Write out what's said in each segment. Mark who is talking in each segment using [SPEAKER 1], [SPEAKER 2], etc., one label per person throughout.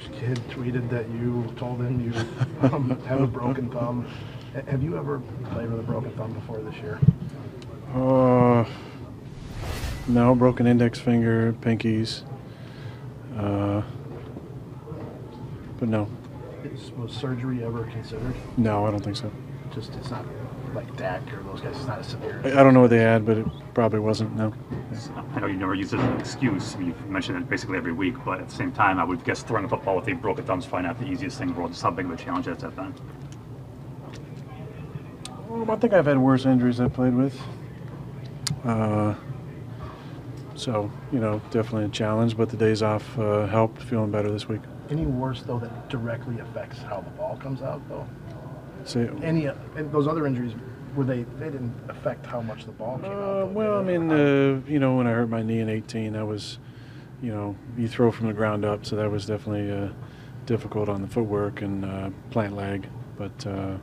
[SPEAKER 1] Irish kid tweeted that you told him you um, have a broken thumb. Have you ever played with a broken thumb before this year?
[SPEAKER 2] Uh, no, broken index finger, pinkies. Uh, but no,
[SPEAKER 1] Is, was surgery ever considered?
[SPEAKER 2] no, I don't think so.
[SPEAKER 1] Just it's not like Dak or those guys. It's not as severe.
[SPEAKER 2] I, I don't know what they had, but it probably wasn't. No.
[SPEAKER 3] I know you never use it as an excuse. You've mentioned it basically every week, but at the same time, I would guess throwing a football with a broken thumb is probably not the easiest thing in the world. Just how big of a challenge has that been?
[SPEAKER 2] Well, I think I've had worse injuries I've played with. Uh, so you know, definitely a challenge. But the days off uh, helped. Feeling better this week.
[SPEAKER 1] Any worse though that directly affects how the ball comes out though?
[SPEAKER 2] See,
[SPEAKER 1] Any and those other injuries were they? They didn't affect how much the ball came out.
[SPEAKER 2] Uh, well, I mean, uh, you know, when I hurt my knee in 18, I was, you know, you throw from the ground up, so that was definitely uh, difficult on the footwork and uh, plant leg. But uh,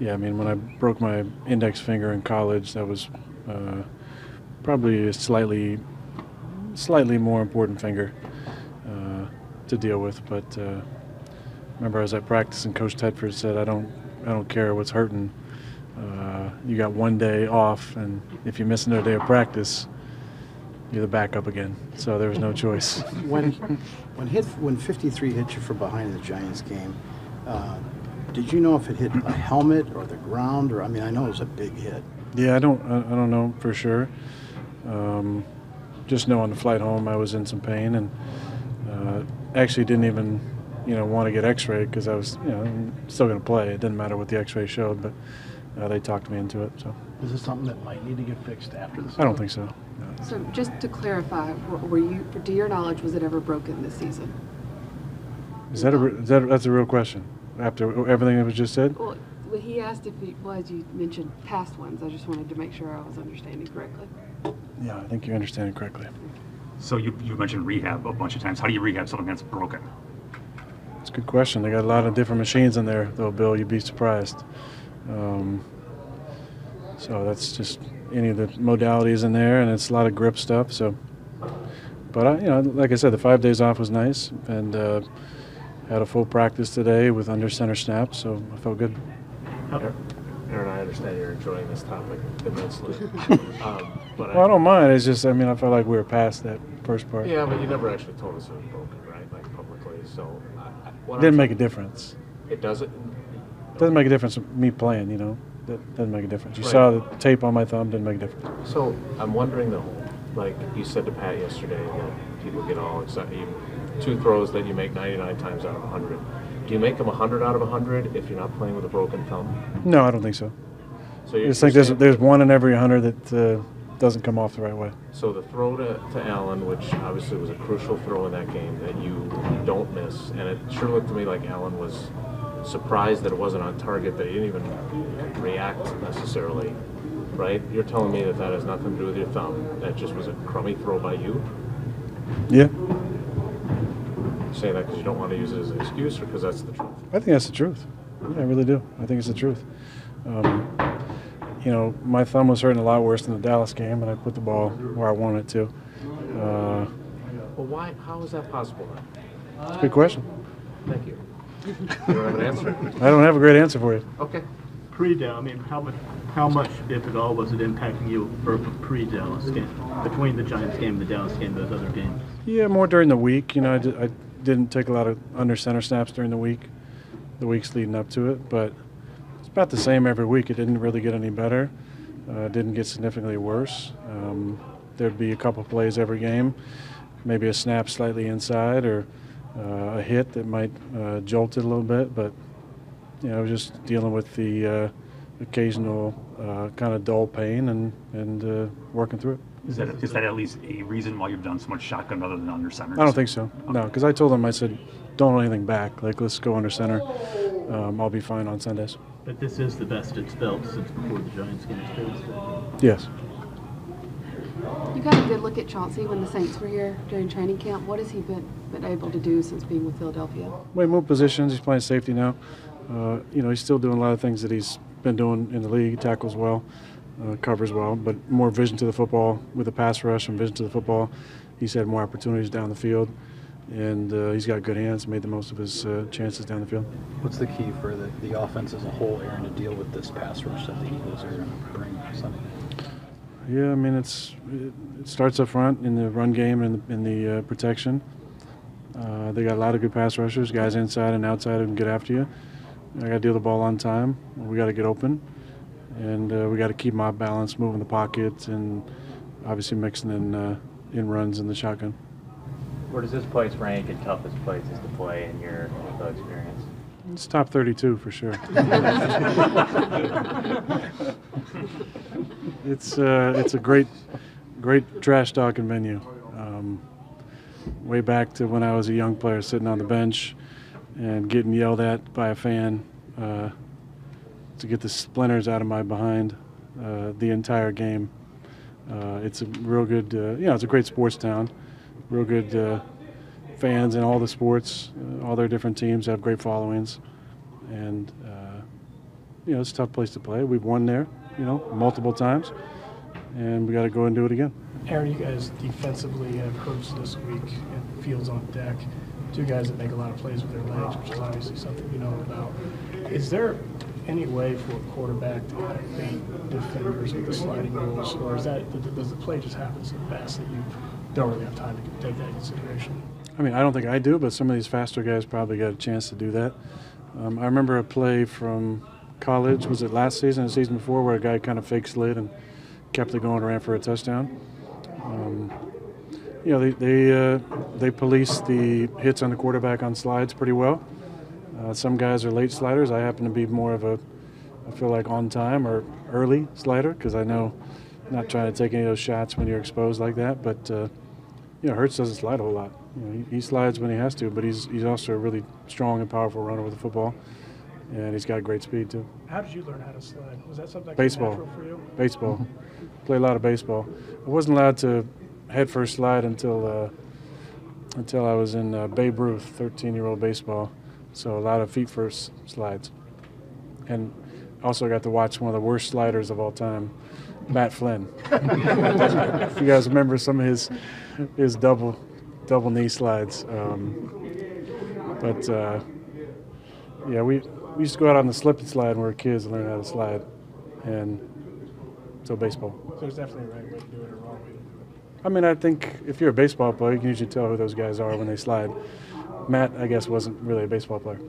[SPEAKER 2] yeah, I mean, when I broke my index finger in college, that was uh, probably a slightly, slightly more important finger uh, to deal with. But uh, remember, as I was at practice, and Coach Tedford said, "I don't, I don't care what's hurting." Uh, you got one day off, and if you miss another day of practice, you're the backup again. So there was no choice.
[SPEAKER 4] When, when hit, when 53 hit you from behind the Giants game, uh, did you know if it hit a helmet or the ground, or, I mean, I know it was a big hit.
[SPEAKER 2] Yeah, I don't, I, I don't know for sure. Um, just know on the flight home I was in some pain, and uh, actually didn't even, you know, want to get X-rayed because I was, you know, still going to play. It didn't matter what the X-ray showed, but uh, they talked me into it. So
[SPEAKER 1] Is this something that might need to get fixed after this?
[SPEAKER 2] I don't think so. No.
[SPEAKER 5] So just to clarify, were you, to your knowledge, was it ever broken this season?
[SPEAKER 2] Is that a, is that that's a real question? After everything that was just said.
[SPEAKER 5] Well, well, he asked if it was, you mentioned past ones. I just wanted to make sure I was understanding correctly.
[SPEAKER 2] Yeah, I think you understand it correctly.
[SPEAKER 3] So you, you mentioned rehab a bunch of times. How do you rehab something that's broken?
[SPEAKER 2] It's a good question. They got a lot of different machines in there, though, Bill. You'd be surprised. Um, so that's just any of the modalities in there, and it's a lot of grip stuff. So, but I, you know, like I said, the five days off was nice, and uh, had a full practice today with under center snaps, so I felt good.
[SPEAKER 6] Aaron, I understand you're enjoying this topic immensely. um, but
[SPEAKER 2] Well, I don't mind. It's just, I mean, I felt like we were past that first part.
[SPEAKER 6] Yeah, but you never actually told us it was broken, right? Like publicly. So I, I, what
[SPEAKER 2] Didn't make a difference.
[SPEAKER 6] It doesn't.
[SPEAKER 2] Doesn't make a difference me playing, you know. That doesn't make a difference. You
[SPEAKER 6] Right.
[SPEAKER 2] saw the tape on my thumb, didn't make a difference.
[SPEAKER 6] So I'm wondering though, like you said to Pat yesterday, that people get all excited. You, two throws that you make 99 times out of 100. Do you make them 100 out of 100 if you're not playing with a broken thumb?
[SPEAKER 2] No, I don't think so.
[SPEAKER 6] So
[SPEAKER 2] I
[SPEAKER 6] you're,
[SPEAKER 2] just think there's there's one in every hundred that uh, doesn't come off the right way.
[SPEAKER 6] So the throw to, to Allen, which obviously was a crucial throw in that game that you don't miss, and it sure looked to me like Allen was surprised that it wasn't on target, that he didn't even react necessarily, right? You're telling me that that has nothing to do with your thumb. That just was a crummy throw by you.
[SPEAKER 2] Yeah,
[SPEAKER 6] You saying that because you don't want to use it as an excuse, or because that's the truth?
[SPEAKER 2] I think that's the truth. Yeah, I really do. I think it's the truth. Um, you know, my thumb was hurting a lot worse than the Dallas game, and I put the ball where I wanted it to. Uh,
[SPEAKER 6] Well, why? How is that possible then?
[SPEAKER 2] it's a good question.
[SPEAKER 6] Thank you. You don't have an answer.
[SPEAKER 2] I don't have a great answer for you.
[SPEAKER 6] Okay.
[SPEAKER 7] Pre-Dell, I mean, how much, how much, if at all, was it impacting you for pre-Dallas game, between the Giants game, the Dallas game, those other games?
[SPEAKER 2] Yeah, more during the week. You know, I, di- I didn't take a lot of under center snaps during the week, the weeks leading up to it, but it's about the same every week. It didn't really get any better. Uh, it didn't get significantly worse. Um, there'd be a couple plays every game, maybe a snap slightly inside or uh, a hit that might uh, jolt it a little bit, but you know, just dealing with the uh, occasional uh, kind of dull pain and and uh, working through it.
[SPEAKER 3] Is that, is that at least a reason why you've done so much shotgun other than under center?
[SPEAKER 2] I don't think so. No, because I told them I said, don't hold anything back. Like let's go under center. Um, I'll be fine on Sundays.
[SPEAKER 7] But this is the best it's felt since before the Giants game, too.
[SPEAKER 2] Yes.
[SPEAKER 5] You got a good look at Chauncey when the Saints were here during training camp. What has he been, been able to do since being with Philadelphia?
[SPEAKER 2] We moved positions. He's playing safety now. Uh, you know, he's still doing a lot of things that he's been doing in the league. He tackles well, uh, covers well, but more vision to the football with the pass rush and vision to the football. He's had more opportunities down the field, and uh, he's got good hands. Made the most of his uh, chances down the field.
[SPEAKER 8] What's the key for the, the offense as a whole, Aaron, to deal with this pass rush that the Eagles are going to bring Sunday?
[SPEAKER 2] Yeah, I mean it's it, it starts up front in the run game and in the uh, protection. Uh, they got a lot of good pass rushers, guys inside and outside who can get after you. I got to deal the ball on time. We got to get open, and uh, we got to keep my balance, moving the pocket, and obviously mixing in uh, in runs in the shotgun.
[SPEAKER 9] Where does this place rank in toughest places to play in your NFL experience?
[SPEAKER 2] It's top 32 for sure. it's uh, it's a great great trash talking venue. Um, way back to when I was a young player, sitting on the bench and getting yelled at by a fan uh, to get the splinters out of my behind uh, the entire game. Uh, it's a real good, uh, you know, it's a great sports town. Real good uh, fans in all the sports, uh, all their different teams have great followings, and uh, you know, it's a tough place to play. We've won there, you know, multiple times, and we got to go and do it again.
[SPEAKER 10] Aaron, you guys defensively have Hurts this week and Fields on deck. Two guys that make a lot of plays with their legs, which is obviously something you know about. Is there any way for a quarterback to beat defenders with the sliding rules, or is that does the play just happen so fast that you don't really have time to take that into consideration?
[SPEAKER 2] I mean, I don't think I do, but some of these faster guys probably got a chance to do that. Um, I remember a play from college. Was it last season or the season before, where a guy kind of fake slid and kept it going, ran for a touchdown. Um, you know, they they, uh, they police the hits on the quarterback on slides pretty well. Uh, some guys are late sliders. I happen to be more of a, I feel like on time or early slider because I know not trying to take any of those shots when you're exposed like that. But uh, know, Hurts doesn't slide a whole lot. You know, he, he slides when he has to, but he's he's also a really strong and powerful runner with the football, and he's got great speed too.
[SPEAKER 10] How did you learn how to slide? Was that something that
[SPEAKER 2] Baseball.
[SPEAKER 10] for you?
[SPEAKER 2] Baseball. Play a lot of baseball. I wasn't allowed to head first slide until uh, until I was in uh, Babe Ruth, 13 year old baseball. So a lot of feet first slides. And also got to watch one of the worst sliders of all time, Matt Flynn. if you guys remember some of his his double double knee slides. Um, but uh, yeah, we we used to go out on the slip and slide when we were kids and learn how to slide. And so baseball.
[SPEAKER 10] So there's definitely a right way to do it or a wrong way to do it.
[SPEAKER 2] I mean, I think if you're a baseball player, you can usually tell who those guys are when they slide. Matt, I guess, wasn't really a baseball player.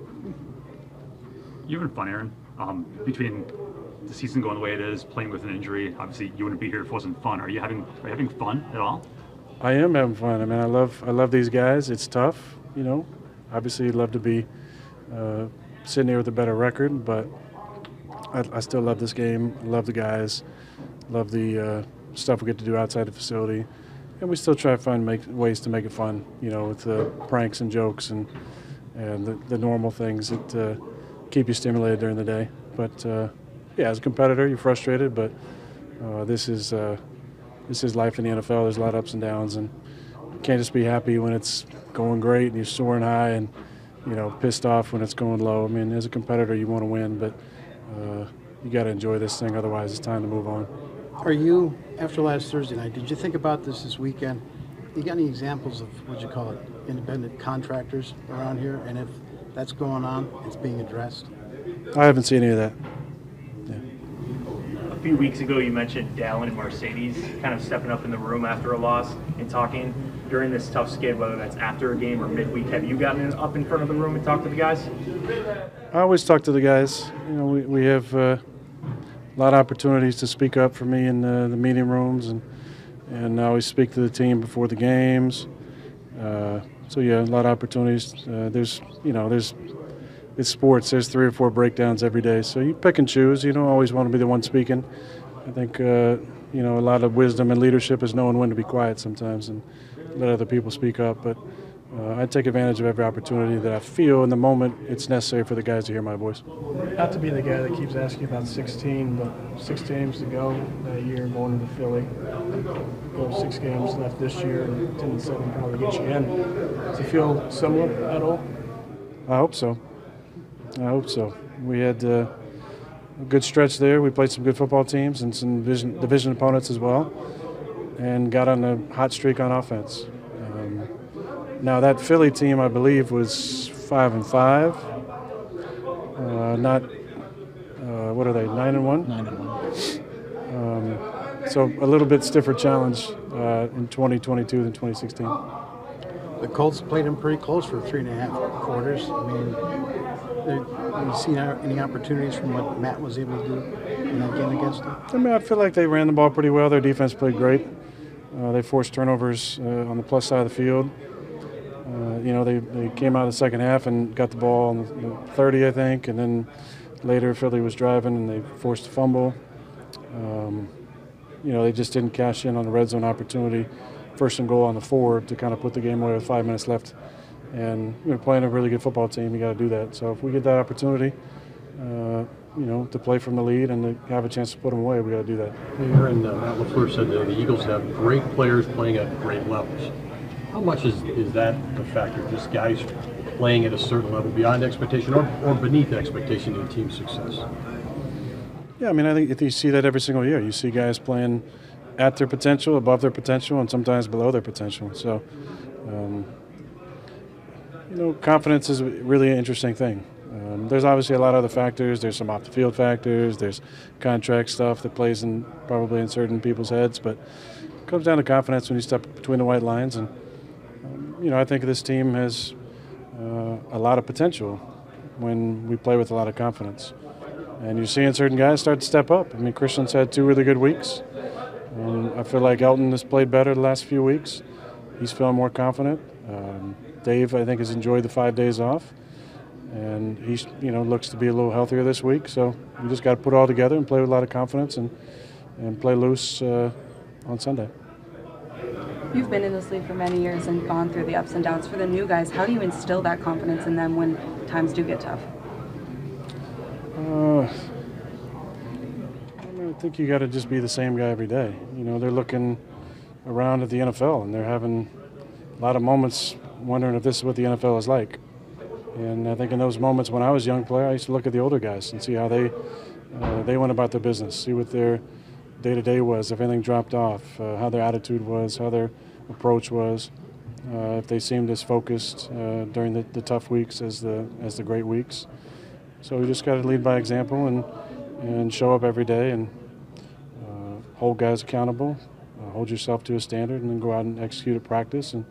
[SPEAKER 3] You've been fun, Aaron. Um, between the season going the way it is, playing with an injury, obviously you wouldn't be here if it wasn't fun. Are you having Are you having fun at all?
[SPEAKER 2] I am having fun. I mean, I love I love these guys. It's tough, you know. Obviously, you'd love to be uh, sitting here with a better record, but I, I still love this game. Love the guys. Love the uh, stuff we get to do outside the facility, and we still try to find make, ways to make it fun. You know, with the pranks and jokes and and the, the normal things that uh, keep you stimulated during the day. But uh, yeah, as a competitor, you're frustrated, but uh, this is uh, this is life in the NFL. There's a lot of ups and downs, and you can't just be happy when it's going great and you're soaring high, and you know pissed off when it's going low. I mean, as a competitor, you want to win, but uh, you got to enjoy this thing. Otherwise, it's time to move on.
[SPEAKER 4] Are you, after last Thursday night, did you think about this this weekend? You got any examples of, what you call it, independent contractors around here? And if that's going on, it's being addressed?
[SPEAKER 2] I haven't seen any of that.
[SPEAKER 9] A few weeks ago, you mentioned Dallin and Marcedes kind of stepping up in the room after a loss and talking during this tough skid, whether that's after a game or midweek. Have you gotten up in front of the room and talked to the guys?
[SPEAKER 2] I always talk to the guys. You know, we, we have uh, a lot of opportunities to speak up for me in the, the meeting rooms, and and I always speak to the team before the games. Uh, so yeah, a lot of opportunities. Uh, there's you know there's it's sports. There's three or four breakdowns every day, so you pick and choose. You don't always want to be the one speaking. I think uh, you know a lot of wisdom and leadership is knowing when to be quiet sometimes and let other people speak up. But uh, I take advantage of every opportunity that I feel in the moment it's necessary for the guys to hear my voice.
[SPEAKER 10] Not to be the guy that keeps asking about 16, but six games to go that year going to Philly. Go six games left this year, and 10 and 7 probably get you in. Does it feel similar at all?
[SPEAKER 2] I hope so. I hope so. We had uh, a good stretch there. We played some good football teams and some division, division opponents as well, and got on a hot streak on offense. Um, Now that Philly team, I believe, was five and five. Uh, not uh, what are they? Nine and one.
[SPEAKER 8] Nine and one.
[SPEAKER 2] Um, so a little bit stiffer challenge uh, in 2022 than 2016.
[SPEAKER 4] The Colts played them pretty close for three and a half quarters. I mean, there- have you seen any opportunities from what Matt was able to do in that game against them?
[SPEAKER 2] I mean, I feel like they ran the ball pretty well. Their defense played great. Uh, they forced turnovers uh, on the plus side of the field. Uh, you know, they, they came out of the second half and got the ball on the, the 30, I think, and then later Philly was driving and they forced a fumble. Um, you know, they just didn't cash in on the red zone opportunity, first and goal on the four to kind of put the game away with five minutes left. And you know, playing a really good football team, you got to do that. So if we get that opportunity, uh, you know, to play from the lead and to have a chance to put them away, we got to do that.
[SPEAKER 11] Aaron, uh, Matt LaFleur said the Eagles have great players playing at great levels. How much is, is that a factor? Just guys playing at a certain level beyond expectation or, or beneath expectation in team success?
[SPEAKER 2] Yeah, I mean, I think you see that every single year. You see guys playing at their potential, above their potential, and sometimes below their potential. So, um, you know, confidence is really an interesting thing. Um, there's obviously a lot of other factors. There's some off the field factors. There's contract stuff that plays in probably in certain people's heads, but it comes down to confidence when you step between the white lines. And um, you know, I think this team has uh, a lot of potential when we play with a lot of confidence. And you're seeing certain guys start to step up. I mean, Christian's had two really good weeks. I feel like Elgton has played better the last few weeks. He's feeling more confident. Um, Dave, I think, has enjoyed the five days off, and he, you know, looks to be a little healthier this week. So we just got to put it all together and play with a lot of confidence and and play loose uh, on Sunday.
[SPEAKER 12] You've been in this league for many years and gone through the ups and downs. For the new guys, how do you instill that confidence in them when times do get tough?
[SPEAKER 2] Uh, I, mean, I think you got to just be the same guy every day. You know, they're looking around at the NFL and they're having a lot of moments wondering if this is what the NFL is like. And I think in those moments when I was a young player, I used to look at the older guys and see how they uh, they went about their business, see what their day to day was, if anything dropped off, uh, how their attitude was, how their approach was, uh, if they seemed as focused uh, during the, the tough weeks as the as the great weeks. So we just got to lead by example and and show up every day and uh, hold guys accountable, hold yourself to a standard, and then go out and execute at practice and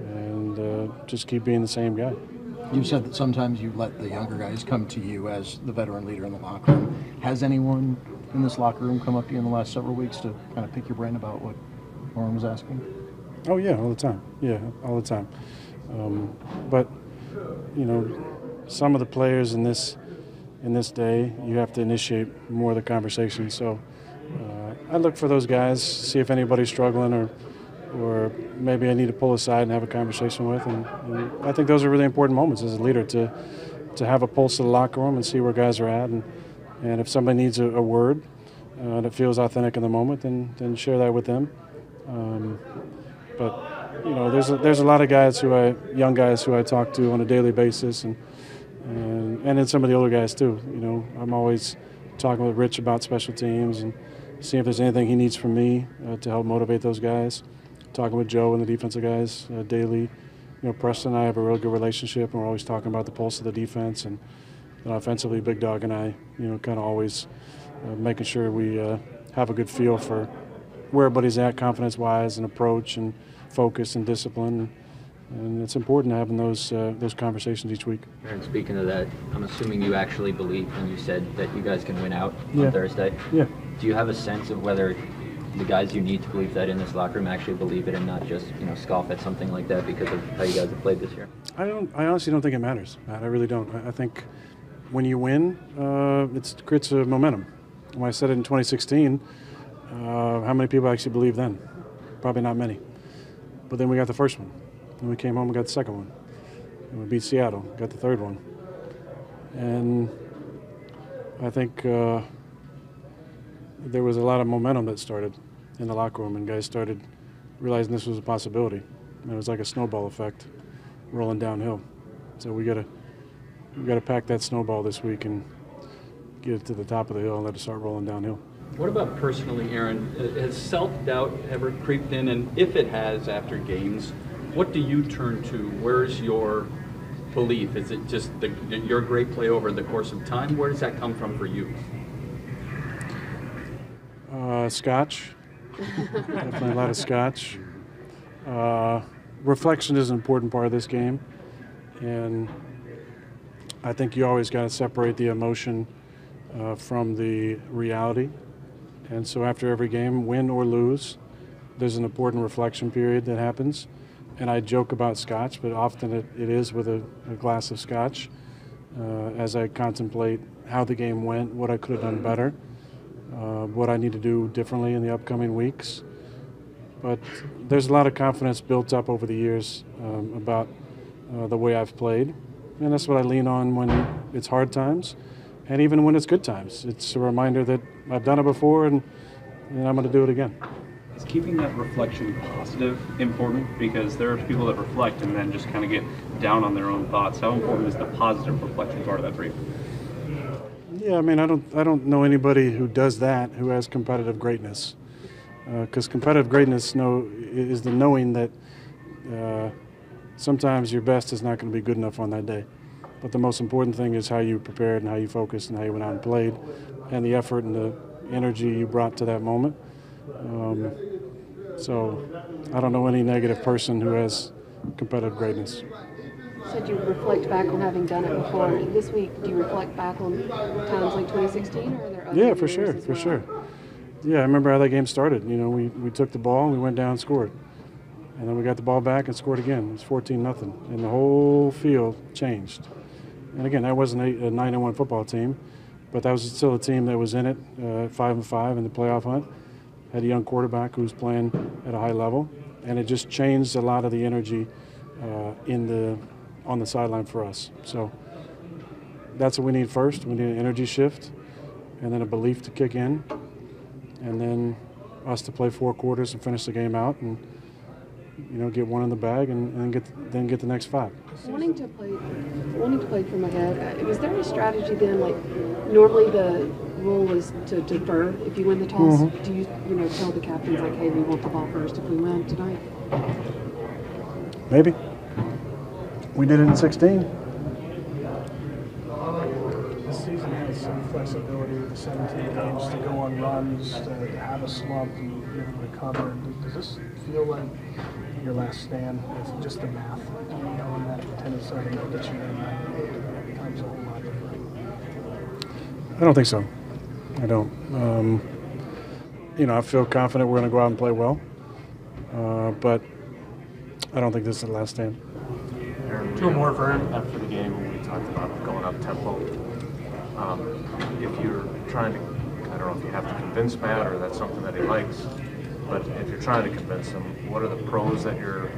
[SPEAKER 2] and uh, just keep being the same guy.
[SPEAKER 8] You said that sometimes you let the younger guys come to you as the veteran leader in the locker room. Has anyone in this locker room come up to you in the last several weeks to kind of pick your brain about what Warren was asking?
[SPEAKER 2] Oh yeah, all the time. Yeah, all the time. Um, but you know, some of the players in this in this day, you have to initiate more of the conversation. So I look for those guys, see if anybody's struggling or or maybe I need to pull aside and have a conversation with. And, and I think those are really important moments as a leader to to have a pulse of the locker room and see where guys are at. And and if somebody needs a, a word uh, that feels authentic in the moment, then then share that with them. Um, but you know, there's a, there's a lot of guys who I, young guys who I talk to on a daily basis, and and and then some of the older guys too. You know, I'm always talking with Rich about special teams and seeing if there's anything he needs from me uh, to help motivate those guys. Talking with Joe and the defensive guys uh, daily. You know, Preston and I have a real good relationship, and we're always talking about the pulse of the defense and. And offensively, Big Dog and I, you know, kind of always uh, making sure we uh, have a good feel for where everybody's at, confidence-wise, and approach, and focus, and discipline. And it's important having those uh, those conversations each week.
[SPEAKER 13] Aaron, speaking of that, I'm assuming you actually believe when you said that you guys can win out
[SPEAKER 2] Yeah.
[SPEAKER 13] on Thursday.
[SPEAKER 2] Yeah.
[SPEAKER 13] Do you have a sense of whether the guys you need to believe that in this locker room actually believe it and not just you know scoff at something like that because of how you guys have played this year?
[SPEAKER 2] I don't. I honestly don't think it matters, Matt. I really don't. I, I think when you win, uh, it creates a momentum. When I said it in 2016, uh, how many people actually believed then? Probably not many. But then we got the first one. Then we came home and got the second one. And we beat Seattle, got the third one. And I think uh, there was a lot of momentum that started in the locker room, and guys started realizing this was a possibility. And it was like a snowball effect rolling downhill. So we got to we got to pack that snowball this week and get it to the top of the hill and let it start rolling downhill.
[SPEAKER 14] What about personally, Aaron? Uh, Has self doubt ever creeped in? And if it has after games, what do you turn to? Where's your belief? Is it just the, your great play over the course of time? Where does that come from for you?
[SPEAKER 2] Uh, scotch. Definitely a lot of scotch. Uh, reflection is an important part of this game, and I think you always got to separate the emotion uh, from the reality. And so after every game, win or lose, there's an important reflection period that happens. And I joke about scotch, but often it, it is with a, a glass of scotch uh, as I contemplate how the game went, what I could have done better, uh, what I need to do differently in the upcoming weeks. But there's a lot of confidence built up over the years um, about uh, the way I've played. And that's what I lean on when it's hard times and even when it's good times. It's a reminder that I've done it before and, and I'm going to do it again.
[SPEAKER 15] Is keeping that reflection positive important? Because there are people that reflect and then just kind of get down on their own thoughts. How important is the positive reflection part of that for you?
[SPEAKER 2] Yeah, I mean, I don't, I don't know anybody who does that who has competitive greatness. Because uh, competitive greatness know, is the knowing that uh, sometimes your best is not going to be good enough on that day. But the most important thing is how you prepared and how you focused and how you went out and played, and the effort and the energy you brought to that moment. Um, so I don't know any negative person who has competitive greatness.
[SPEAKER 5] You said you reflect back on having done it before. This week, do you reflect back on times like 2016, or are there other
[SPEAKER 2] Yeah, for sure, for
[SPEAKER 5] well?
[SPEAKER 2] sure. Yeah, I remember how that game started. You know, we, we took the ball, and we went down, and scored, and then we got the ball back and scored again. It was 14 nothing, and the whole field changed. And again, that wasn't a, a nine and one football team, but that was still a team that was in it, uh, five and five in the playoff hunt. Had a young quarterback who was playing at a high level, and it just changed a lot of the energy uh, in the on the sideline for us. So that's what we need first. We need an energy shift, and then a belief to kick in, and then us to play four quarters and finish the game out, and you know get one in the bag, and, and get then get the next five.
[SPEAKER 5] Wanting to play, wanting to play from ahead. Uh, was there a strategy then? Like normally the rule is to defer if you win the toss.
[SPEAKER 2] Mhm.
[SPEAKER 5] Do you, you know, tell the captains like, hey, we want the ball first if we win tonight?
[SPEAKER 2] Maybe. We did it in 16.
[SPEAKER 10] This season has some flexibility with the 17 games to go on runs, to, to have a slump and be able to recover. Does this feel like your last stand with just the math? You know, and that tennis are going to get you becomes a whole lot different.
[SPEAKER 2] I don't think so. I don't. Um, you know, I feel confident we're going to go out and play well, uh, but I don't think this is the last stand.
[SPEAKER 6] Aaron, Two more, Vern. After the game, we talked about going up tempo. Um, if you're trying to, I don't know if you have to convince Matt or that's something that he likes, but if you're trying to convince him, what are the pros that you're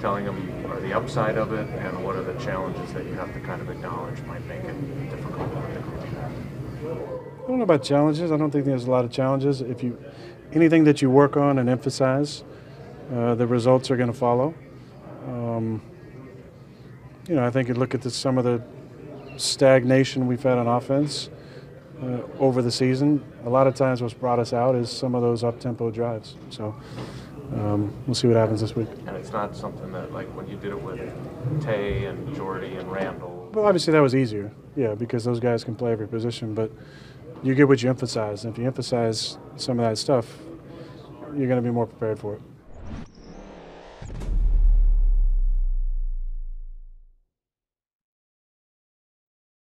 [SPEAKER 6] telling him are the upside of it, and what are the challenges that you have to kind of acknowledge might make it difficult?
[SPEAKER 2] I don't know about challenges. I don't think there's a lot of challenges. If you, anything that you work on and emphasize, uh, the results are going to follow. Um, you know, I think you look at the, some of the stagnation we've had on offense uh, over the season. A lot of times, what's brought us out is some of those up-tempo drives. So um, we'll see what happens this week.
[SPEAKER 6] And it's not something that, like, when you did it with Tay and Jordy and Randall,
[SPEAKER 2] Well, obviously that was easier, yeah, because those guys can play every position. But you get what you emphasize. And if you emphasize some of that stuff, you're going to be more prepared for it.